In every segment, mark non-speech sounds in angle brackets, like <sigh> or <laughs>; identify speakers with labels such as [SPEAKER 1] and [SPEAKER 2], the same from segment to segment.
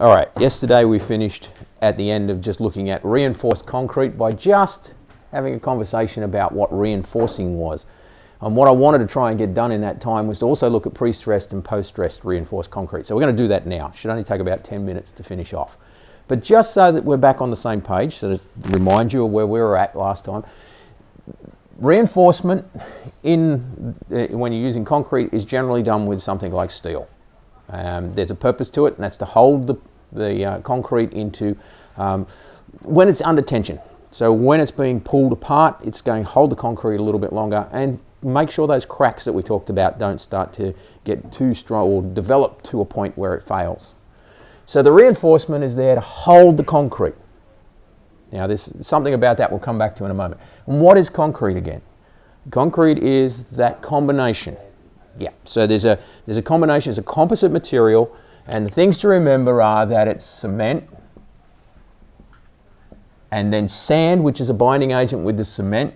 [SPEAKER 1] All right, yesterday we finished at the end of just looking at reinforced concrete by just having a conversation about what reinforcing was. And what I wanted to try and get done in that time was to also look at pre-stressed and post-stressed reinforced concrete. So we're going to do that now. It should only take about 10 minutes to finish off. But just so that we're back on the same page, so to remind you of where we were at last time, reinforcement in, uh, when you're using concrete is generally done with something like steel. Um, there's a purpose to it, and that's to hold the, the uh, concrete into um, when it's under tension. So when it's being pulled apart, it's going to hold the concrete a little bit longer and make sure those cracks that we talked about don't start to get too strong or develop to a point where it fails. So the reinforcement is there to hold the concrete. Now there's something about that we'll come back to in a moment. And what is concrete again? Concrete is that combination yeah, so there's a, there's a combination, it's a composite material, and the things to remember are that it's cement, and then sand, which is a binding agent with the cement.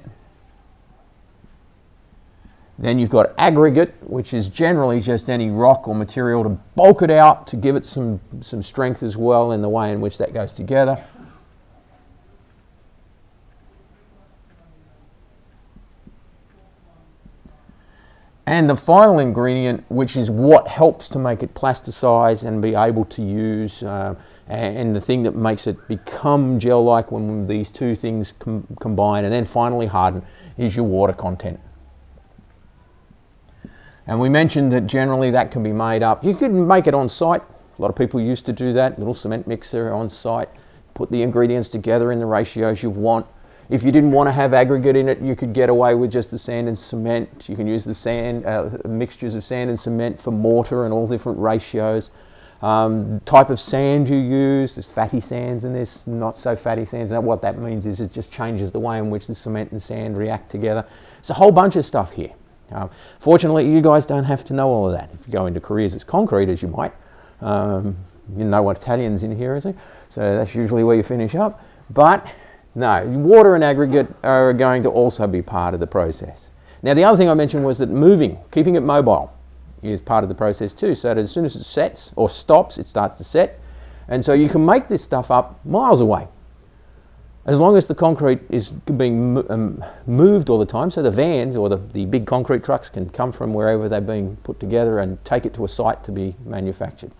[SPEAKER 1] Then you've got aggregate, which is generally just any rock or material to bulk it out, to give it some, some strength as well in the way in which that goes together. And the final ingredient, which is what helps to make it plasticize and be able to use, uh, and the thing that makes it become gel-like when these two things com combine and then finally harden, is your water content. And we mentioned that generally that can be made up. You could make it on site. A lot of people used to do that, little cement mixer on site, put the ingredients together in the ratios you want, if you didn't want to have aggregate in it, you could get away with just the sand and cement. You can use the sand, uh, mixtures of sand and cement for mortar and all different ratios. Um, type of sand you use, there's fatty sands and there's not so fatty sands. And what that means is it just changes the way in which the cement and sand react together. It's a whole bunch of stuff here. Um, fortunately, you guys don't have to know all of that. If you go into careers as concrete, as you might, um, you know what Italian's in here, is it? So that's usually where you finish up. But no, water and aggregate are going to also be part of the process. Now the other thing I mentioned was that moving, keeping it mobile is part of the process too. So that as soon as it sets or stops, it starts to set. And so you can make this stuff up miles away. As long as the concrete is being um, moved all the time, so the vans or the, the big concrete trucks can come from wherever they're being put together and take it to a site to be manufactured.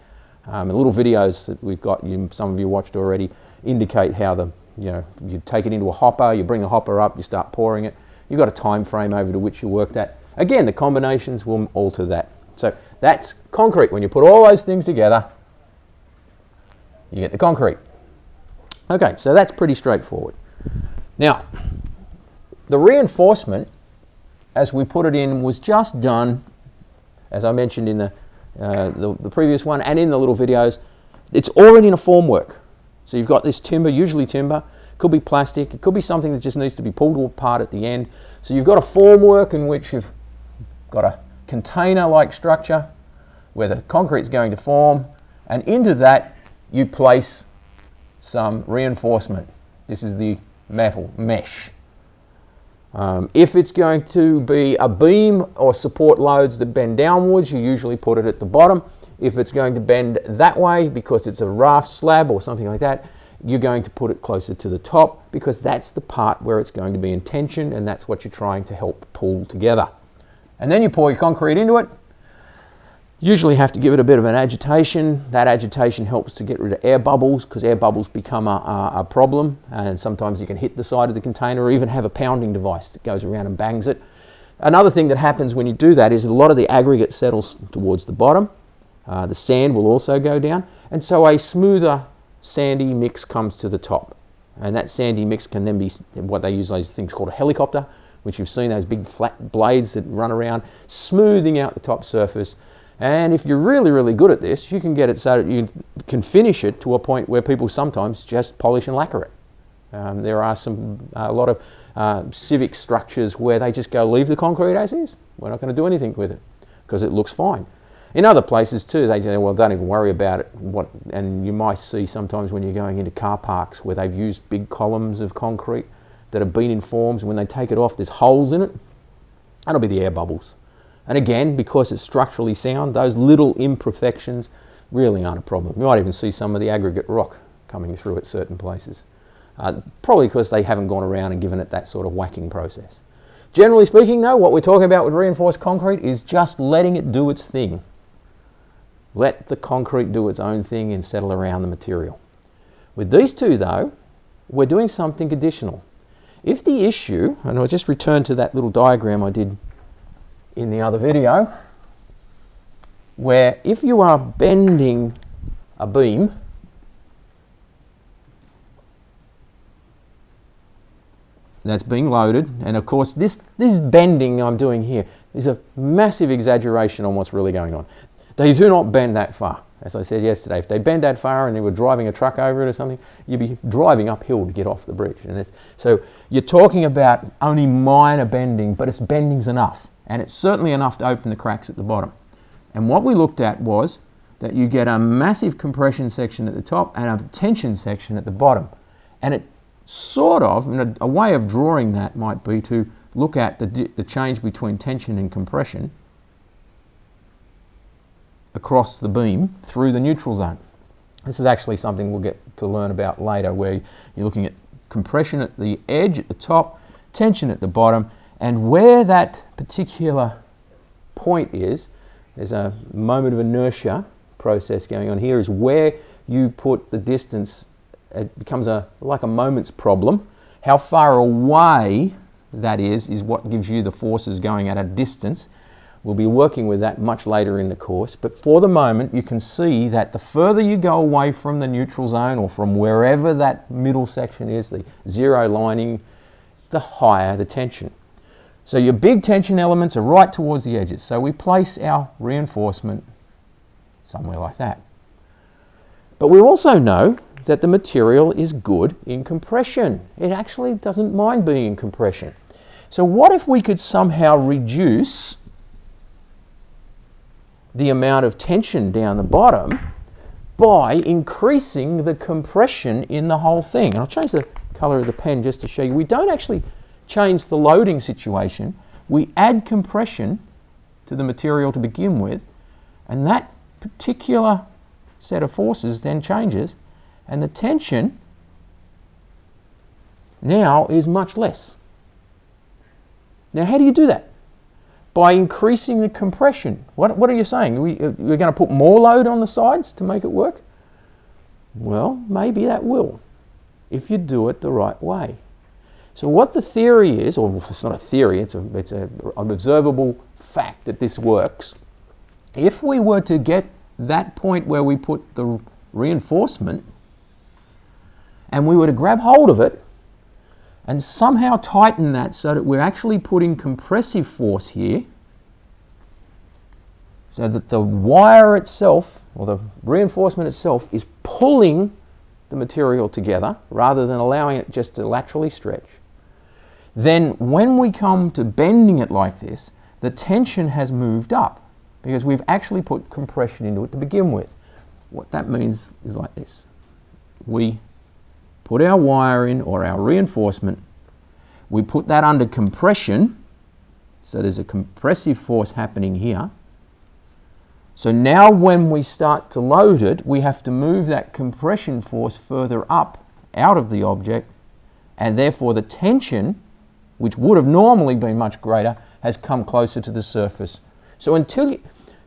[SPEAKER 1] Um, little videos that we've got, you, some of you watched already, indicate how the you know, you take it into a hopper, you bring the hopper up, you start pouring it. You've got a time frame over to which you work that. Again, the combinations will alter that. So that's concrete. When you put all those things together, you get the concrete. Okay, so that's pretty straightforward. Now, the reinforcement, as we put it in, was just done, as I mentioned in the, uh, the, the previous one and in the little videos, it's already in a formwork. So you've got this timber, usually timber, could be plastic, it could be something that just needs to be pulled apart at the end. So you've got a formwork in which you've got a container-like structure where the concrete's going to form, and into that you place some reinforcement. This is the metal mesh. Um, if it's going to be a beam or support loads that bend downwards, you usually put it at the bottom. If it's going to bend that way because it's a raft slab or something like that, you're going to put it closer to the top because that's the part where it's going to be in tension and that's what you're trying to help pull together. And then you pour your concrete into it. Usually have to give it a bit of an agitation. That agitation helps to get rid of air bubbles because air bubbles become a, a, a, problem and sometimes you can hit the side of the container or even have a pounding device that goes around and bangs it. Another thing that happens when you do that is a lot of the aggregate settles towards the bottom uh, the sand will also go down, and so a smoother sandy mix comes to the top. And that sandy mix can then be what they use those things called a helicopter, which you've seen those big flat blades that run around, smoothing out the top surface. And if you're really, really good at this, you can get it so that you can finish it to a point where people sometimes just polish and lacquer it. Um, there are some a lot of uh, civic structures where they just go leave the concrete as is. We're not going to do anything with it because it looks fine. In other places too, they say, well, don't even worry about it. What, and you might see sometimes when you're going into car parks where they've used big columns of concrete that have been in forms. When they take it off, there's holes in it. That'll be the air bubbles. And again, because it's structurally sound, those little imperfections really aren't a problem. You might even see some of the aggregate rock coming through at certain places. Uh, probably because they haven't gone around and given it that sort of whacking process. Generally speaking, though, what we're talking about with reinforced concrete is just letting it do its thing. Let the concrete do its own thing and settle around the material. With these two, though, we're doing something additional. If the issue, and I'll just return to that little diagram I did in the other video, where if you are bending a beam, that's being loaded, and of course this, this bending I'm doing here is a massive exaggeration on what's really going on. They do not bend that far. As I said yesterday, if they bend that far and they were driving a truck over it or something, you'd be driving uphill to get off the bridge. And so you're talking about only minor bending, but it's bending's enough. And it's certainly enough to open the cracks at the bottom. And what we looked at was that you get a massive compression section at the top and a tension section at the bottom. And it sort of, a, a way of drawing that might be to look at the, the change between tension and compression across the beam through the neutral zone. This is actually something we'll get to learn about later where you're looking at compression at the edge at the top, tension at the bottom, and where that particular point is, there's a moment of inertia process going on here, is where you put the distance, it becomes a like a moment's problem. How far away that is, is what gives you the forces going at a distance. We'll be working with that much later in the course, but for the moment you can see that the further you go away from the neutral zone or from wherever that middle section is, the zero lining, the higher the tension. So your big tension elements are right towards the edges. So we place our reinforcement somewhere like that. But we also know that the material is good in compression. It actually doesn't mind being in compression. So what if we could somehow reduce the amount of tension down the bottom by increasing the compression in the whole thing. And I'll change the color of the pen just to show you. We don't actually change the loading situation. We add compression to the material to begin with, and that particular set of forces then changes, and the tension now is much less. Now, how do you do that? By increasing the compression. What, what are you saying? We, uh, we're going to put more load on the sides to make it work? Well, maybe that will, if you do it the right way. So what the theory is, or it's not a theory, it's, a, it's a, an observable fact that this works. If we were to get that point where we put the reinforcement, and we were to grab hold of it and somehow tighten that so that we're actually putting compressive force here so that the wire itself or the reinforcement itself is pulling the material together rather than allowing it just to laterally stretch. Then when we come to bending it like this, the tension has moved up because we've actually put compression into it to begin with. What that means is like this. We put our wire in or our reinforcement, we put that under compression, so there's a compressive force happening here. So now when we start to load it, we have to move that compression force further up out of the object, and therefore the tension, which would have normally been much greater, has come closer to the surface. So until you,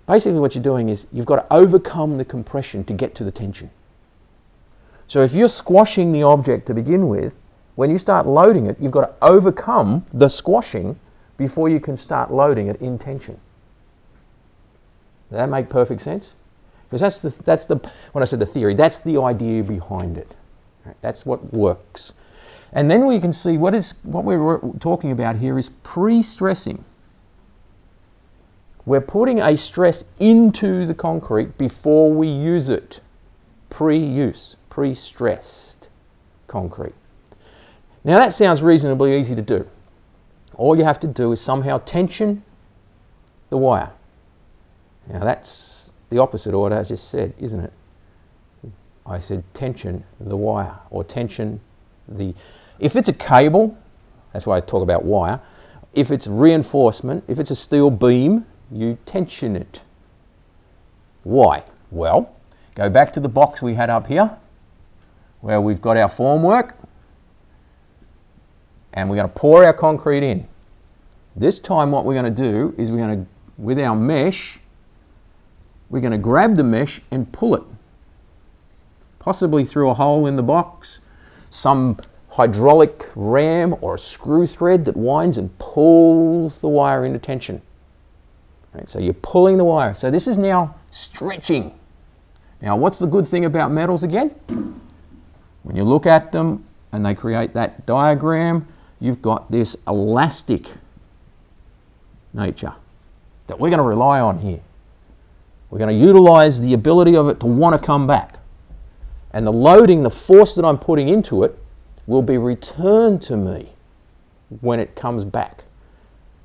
[SPEAKER 1] basically what you're doing is you've got to overcome the compression to get to the tension. So if you're squashing the object to begin with, when you start loading it, you've got to overcome the squashing before you can start loading it in tension. Does that make perfect sense? Because that's the, that's the, when I said the theory, that's the idea behind it. That's what works. And then we can see what is what we're talking about here is pre-stressing. We're putting a stress into the concrete before we use it. Pre-use pre-stressed concrete. Now that sounds reasonably easy to do. All you have to do is somehow tension the wire. Now that's the opposite order I just said, isn't it? I said tension the wire or tension the... If it's a cable, that's why I talk about wire, if it's reinforcement, if it's a steel beam, you tension it. Why? Well, Go back to the box we had up here where we've got our formwork and we're going to pour our concrete in. This time what we're going to do is we're going to, with our mesh, we're going to grab the mesh and pull it, possibly through a hole in the box, some hydraulic ram or a screw thread that winds and pulls the wire into tension. Right, so you're pulling the wire. So this is now stretching. Now what's the good thing about metals again? When you look at them and they create that diagram, you've got this elastic nature that we're going to rely on here. We're going to utilize the ability of it to want to come back. And the loading, the force that I'm putting into it, will be returned to me when it comes back.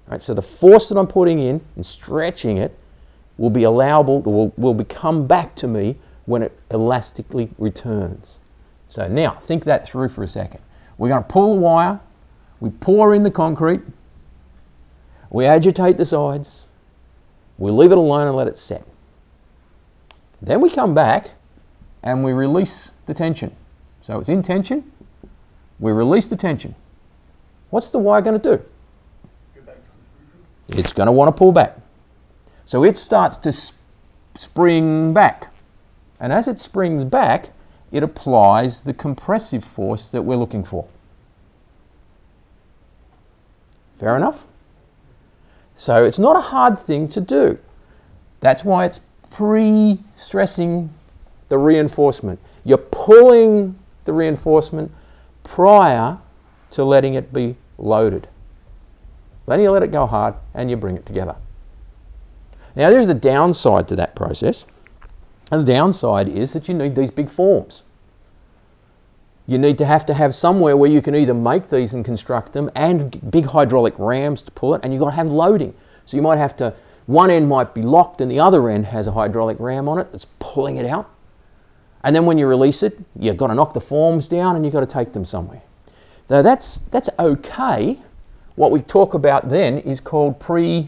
[SPEAKER 1] Right, so the force that I'm putting in and stretching it will be allowable, will, will become back to me when it elastically returns. So now, think that through for a second. We're going to pull the wire, we pour in the concrete, we agitate the sides, we leave it alone and let it set. Then we come back and we release the tension. So it's in tension, we release the tension. What's the wire going to do? It's going to want to pull back. So it starts to sp spring back. And as it springs back, it applies the compressive force that we're looking for. Fair enough? So it's not a hard thing to do. That's why it's pre-stressing the reinforcement. You're pulling the reinforcement prior to letting it be loaded. Then you let it go hard and you bring it together. Now there's the downside to that process. And the downside is that you need these big forms. You need to have to have somewhere where you can either make these and construct them and big hydraulic rams to pull it and you've got to have loading. So you might have to, one end might be locked and the other end has a hydraulic ram on it that's pulling it out. And then when you release it, you've got to knock the forms down and you've got to take them somewhere. Now that's, that's okay. What we talk about then is called pre-cast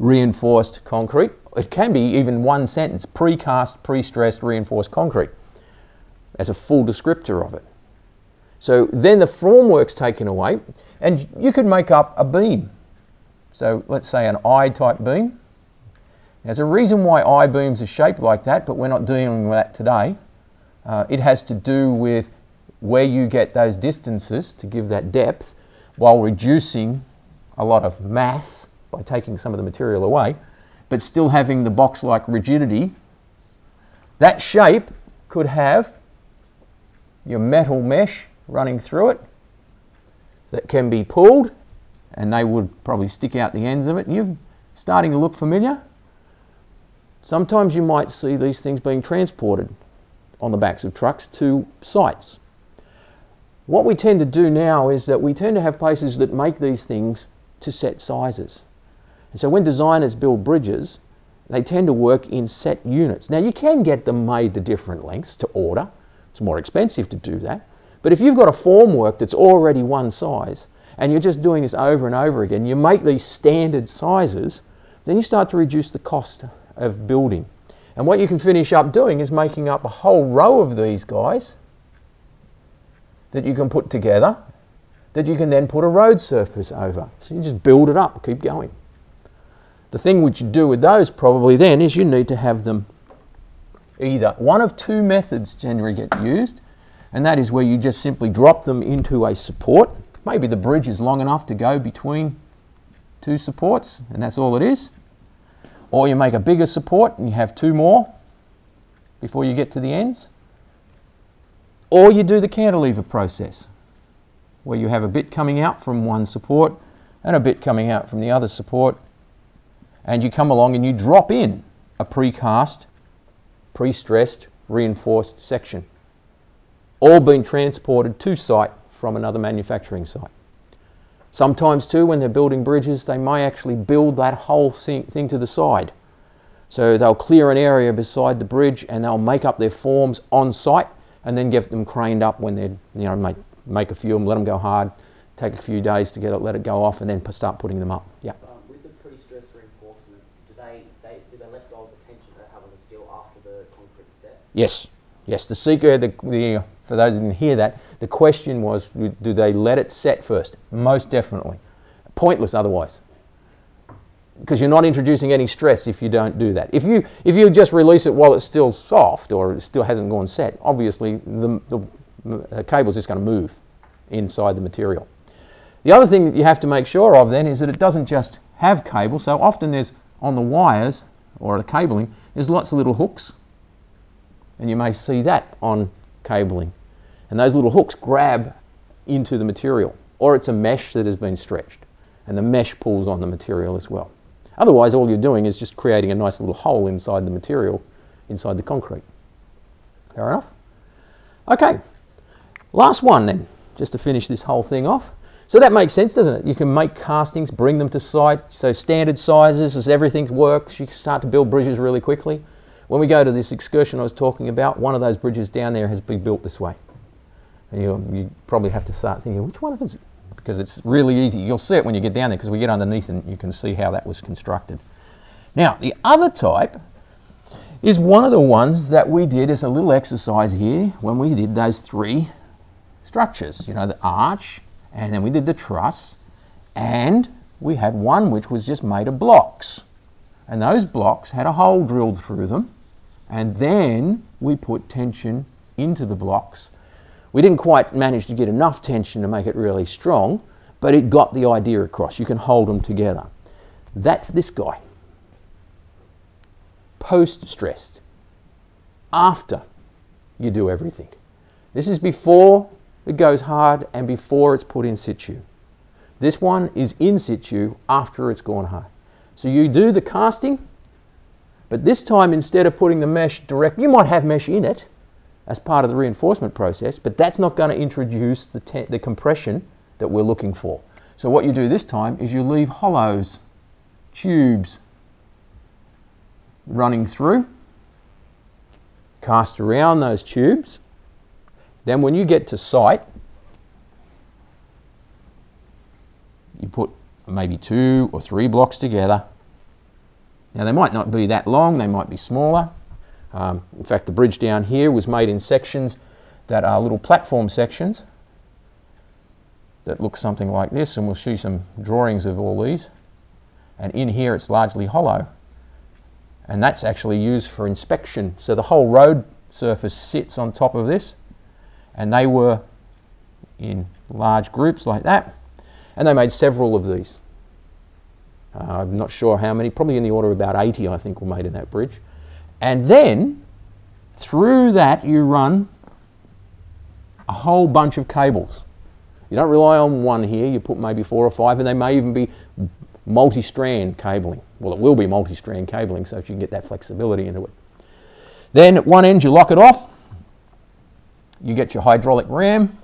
[SPEAKER 1] reinforced concrete. It can be even one sentence, pre-cast, pre-stressed reinforced concrete as a full descriptor of it. So then the formwork's taken away and you could make up a beam. So let's say an I type beam there's a reason why I-beams are shaped like that, but we're not dealing with that today. Uh, it has to do with where you get those distances to give that depth while reducing a lot of mass by taking some of the material away, but still having the box-like rigidity. That shape could have your metal mesh running through it that can be pulled and they would probably stick out the ends of it. You're starting to look familiar? Sometimes you might see these things being transported on the backs of trucks to sites. What we tend to do now is that we tend to have places that make these things to set sizes. And so when designers build bridges, they tend to work in set units. Now you can get them made to different lengths to order. It's more expensive to do that. But if you've got a formwork that's already one size and you're just doing this over and over again, you make these standard sizes, then you start to reduce the cost of building. And what you can finish up doing is making up a whole row of these guys that you can put together that you can then put a road surface over. So you just build it up, keep going. The thing which you do with those probably then is you need to have them either one of two methods generally get used, and that is where you just simply drop them into a support. Maybe the bridge is long enough to go between two supports, and that's all it is. Or you make a bigger support and you have two more before you get to the ends. Or you do the cantilever process, where you have a bit coming out from one support and a bit coming out from the other support. And you come along and you drop in a precast, pre-stressed, reinforced section. All being transported to site from another manufacturing site. Sometimes too, when they're building bridges, they may actually build that whole thing to the side. So they'll clear an area beside the bridge and they'll make up their forms on site and then get them craned up when they're, you know, make, make a few of them, let them go hard, take a few days to get it, let it go off and then start putting them up. Yeah.
[SPEAKER 2] Um, with the pre-stress reinforcement, do they, they, do they let left of the tension they have on the steel after the concrete is set?
[SPEAKER 1] Yes, yes. The seeker, the, the, for those who didn't hear that, the question was, do they let it set first? Most definitely. Pointless otherwise. Because you're not introducing any stress if you don't do that. If you, if you just release it while it's still soft or it still hasn't gone set, obviously the, the, the cable's just going to move inside the material. The other thing that you have to make sure of then is that it doesn't just have cable. So often there's on the wires or the cabling, there's lots of little hooks. And you may see that on cabling. And those little hooks grab into the material. Or it's a mesh that has been stretched. And the mesh pulls on the material as well. Otherwise, all you're doing is just creating a nice little hole inside the material, inside the concrete. Fair enough? Okay, last one then, just to finish this whole thing off. So that makes sense, doesn't it? You can make castings, bring them to site, so standard sizes, as everything works, you can start to build bridges really quickly. When we go to this excursion I was talking about, one of those bridges down there has been built this way. And you, you probably have to start thinking, which one is it? because it's really easy. You'll see it when you get down there because we get underneath and you can see how that was constructed. Now, the other type is one of the ones that we did as a little exercise here when we did those three structures. You know, the arch, and then we did the truss, and we had one which was just made of blocks. And those blocks had a hole drilled through them, and then we put tension into the blocks we didn't quite manage to get enough tension to make it really strong, but it got the idea across. You can hold them together. That's this guy. Post stressed. After you do everything. This is before it goes hard and before it's put in situ. This one is in situ after it's gone hard. So you do the casting, but this time instead of putting the mesh direct, you might have mesh in it, as part of the reinforcement process, but that's not going to introduce the, the compression that we're looking for. So what you do this time is you leave hollows, tubes running through, cast around those tubes. Then when you get to site, you put maybe two or three blocks together. Now they might not be that long, they might be smaller, um, in fact, the bridge down here was made in sections that are little platform sections that look something like this, and we'll show you some drawings of all these. And in here it's largely hollow. And that's actually used for inspection. So the whole road surface sits on top of this. And they were in large groups like that. And they made several of these. Uh, I'm not sure how many, probably in the order of about 80 I think were made in that bridge. And then through that you run a whole bunch of cables. You don't rely on one here, you put maybe four or five, and they may even be multi-strand cabling. Well, it will be multi-strand cabling, so that you can get that flexibility into it. Then at one end you lock it off, you get your hydraulic ram,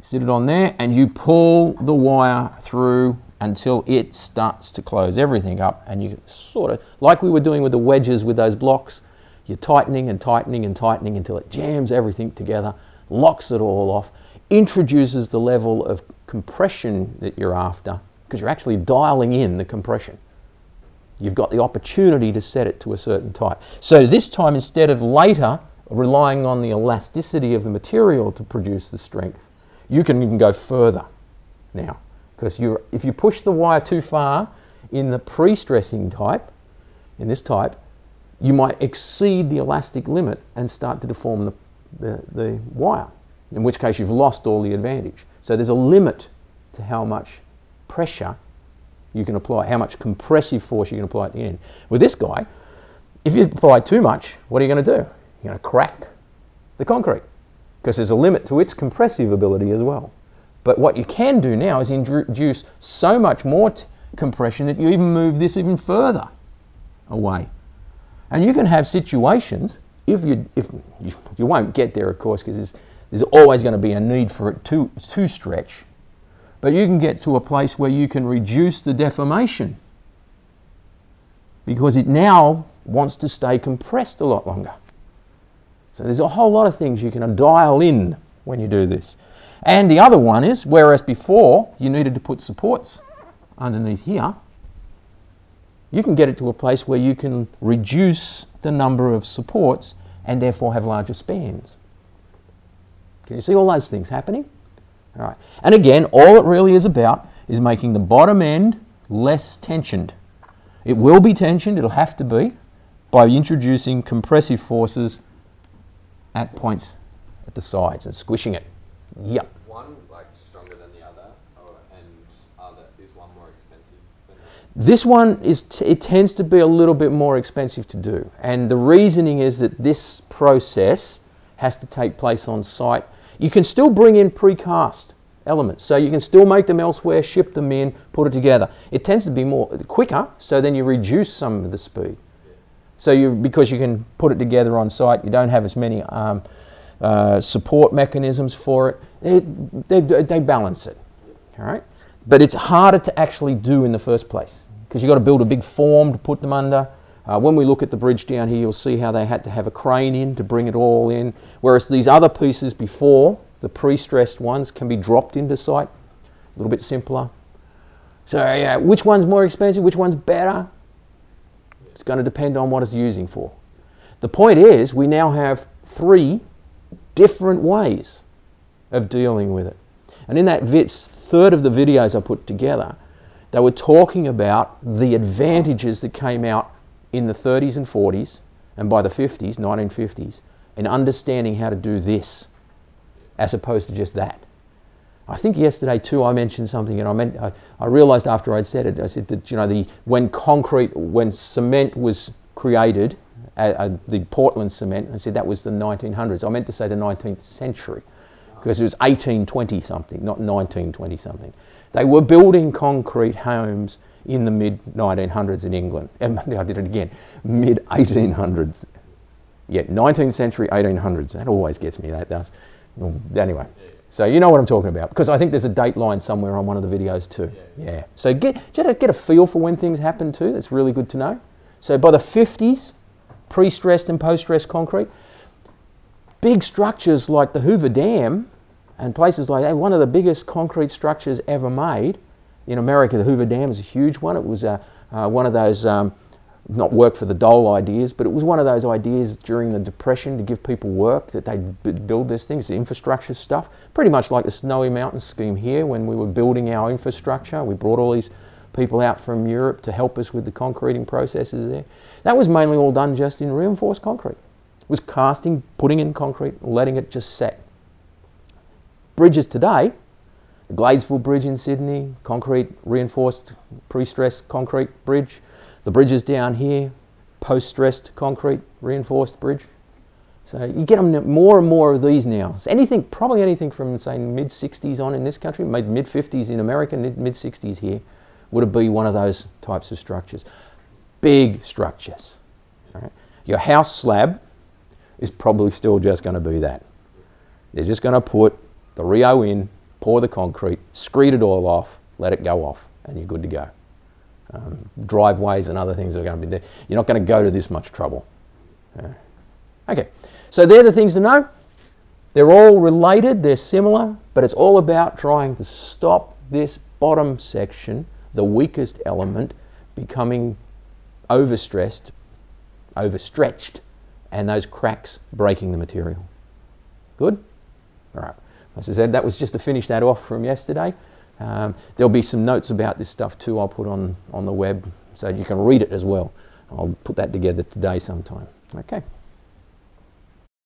[SPEAKER 1] sit it on there, and you pull the wire through until it starts to close everything up and you sort of, like we were doing with the wedges with those blocks, you're tightening and tightening and tightening until it jams everything together, locks it all off, introduces the level of compression that you're after because you're actually dialing in the compression. You've got the opportunity to set it to a certain type. So this time, instead of later relying on the elasticity of the material to produce the strength, you can even go further now. Because if you push the wire too far in the pre-stressing type, in this type, you might exceed the elastic limit and start to deform the, the, the wire, in which case you've lost all the advantage. So there's a limit to how much pressure you can apply, how much compressive force you can apply at the end. With this guy, if you apply too much, what are you going to do? You're going to crack the concrete because there's a limit to its compressive ability as well. But what you can do now is induce so much more compression that you even move this even further away. And you can have situations, if you, if you, you won't get there of course because there's, there's always going to be a need for it to, to stretch, but you can get to a place where you can reduce the deformation because it now wants to stay compressed a lot longer. So there's a whole lot of things you can dial in when you do this. And the other one is, whereas before you needed to put supports underneath here, you can get it to a place where you can reduce the number of supports and therefore have larger spans. Can you see all those things happening? All right. And again, all it really is about is making the bottom end less tensioned. It will be tensioned, it'll have to be, by introducing compressive forces at points at the sides and squishing it. Yep.
[SPEAKER 3] Is one like stronger than the other, or, and other, is one more expensive than the other?
[SPEAKER 1] This one is t- it tends to be a little bit more expensive to do, and the reasoning is that this process has to take place on site. You can still bring in precast elements, so you can still make them elsewhere, ship them in, put it together. It tends to be more quicker, so then you reduce some of the speed. So you because you can put it together on site, you don't have as many um, uh, support mechanisms for it. They, they, they balance it, all right. But it's harder to actually do in the first place because you've got to build a big form to put them under. Uh, when we look at the bridge down here, you'll see how they had to have a crane in to bring it all in. Whereas these other pieces before, the pre-stressed ones, can be dropped into site. A little bit simpler. So yeah, which one's more expensive? Which one's better? It's going to depend on what it's using for. The point is, we now have three different ways of dealing with it. And in that third of the videos I put together, they were talking about the advantages that came out in the 30s and 40s and by the 50s, 1950s, in understanding how to do this as opposed to just that. I think yesterday too I mentioned something, and I meant I, I realised after I'd said it, I said that you know the when concrete, when cement was created, uh, uh, the Portland cement, I said that was the 1900s. I meant to say the 19th century because it was 1820 something, not 1920 something. They were building concrete homes in the mid 1900s in England. <laughs> And I did it again, mid 1800s. Yeah, 19th century, 1800s. That always gets me. That does. Anyway, so you know what I'm talking about because I think there's a date line somewhere on one of the videos too. Yeah. So get get a, get a feel for when things happen too. That's really good to know. So by the 50s, pre-stressed and post-stressed concrete, big structures like the Hoover Dam and places like that, one of the biggest concrete structures ever made in America. The Hoover Dam is a huge one. It was uh, uh, one of those, um, not work for the dole ideas, but it was one of those ideas during the Depression to give people work that they'd build these things, the infrastructure stuff. Pretty much like the Snowy Mountain scheme here when we were building our infrastructure. We brought all these people out from Europe to help us with the concreting processes there. That was mainly all done just in reinforced concrete. It was casting, putting in concrete, letting it just set. Bridges today, the Gladesville Bridge in Sydney, concrete reinforced pre-stressed concrete bridge. The bridges down here, post-stressed concrete reinforced bridge. So you get them more and more of these now. So anything, probably anything from say mid 60s on in this country, mid 50s in America, mid 60s here, would it be one of those types of structures. Big structures. right? Your house slab is probably still just going to be that. They're just going to put the reo in, pour the concrete, screed it all off, let it go off, and you're good to go. Um, driveways and other things are going to be there. You're not going to go to this much trouble. Okay, so they're the things to know. They're all related, they're similar, but it's all about trying to stop this bottom section, the weakest element, becoming overstressed, overstretched, and those cracks breaking the material. Good? All right. As I said, that was just to finish that off from yesterday. Um, there'll be some notes about this stuff too I'll put on, on the web so you can read it as well. I'll put that together today sometime. Okay.